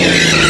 Yeah.